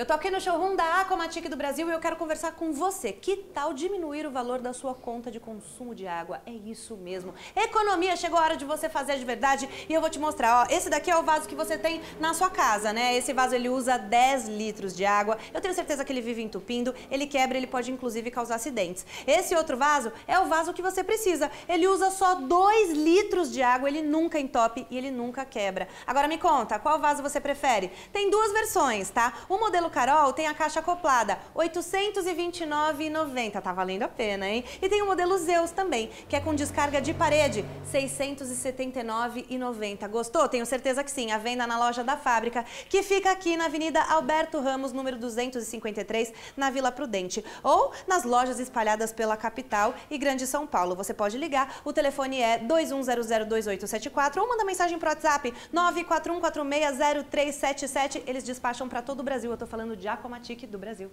Eu tô aqui no showroom da Aquamatic do Brasil e eu quero conversar com você. Que tal diminuir o valor da sua conta de consumo de água? É isso mesmo. Economia, chegou a hora de você fazer de verdade e eu vou te mostrar. Ó, esse daqui é o vaso que você tem na sua casa, né? Esse vaso ele usa 10 litros de água. Eu tenho certeza que ele vive entupindo, ele quebra, ele pode inclusive causar acidentes. Esse outro vaso é o vaso que você precisa. Ele usa só 2 litros de água, ele nunca entope e ele nunca quebra. Agora me conta, qual vaso você prefere? Tem duas versões, tá? O modelo Carol tem a caixa acoplada, R$ 829,90. Tá valendo a pena, hein? E tem o modelo Zeus também, que é com descarga de parede, R$ 679,90. Gostou? Tenho certeza que sim. A venda na loja da fábrica, que fica aqui na Avenida Alberto Ramos, número 253, na Vila Prudente. Ou nas lojas espalhadas pela capital e Grande São Paulo. Você pode ligar, o telefone é 21002874 ou manda mensagem pro WhatsApp 941460377. Eles despacham para todo o Brasil. Eu tô falando de Aquamatic do Brasil.